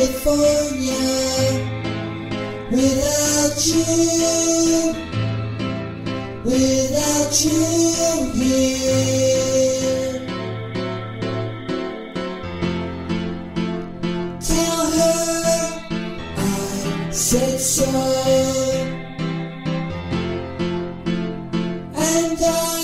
California without you, without you here. Tell her I said so, and I.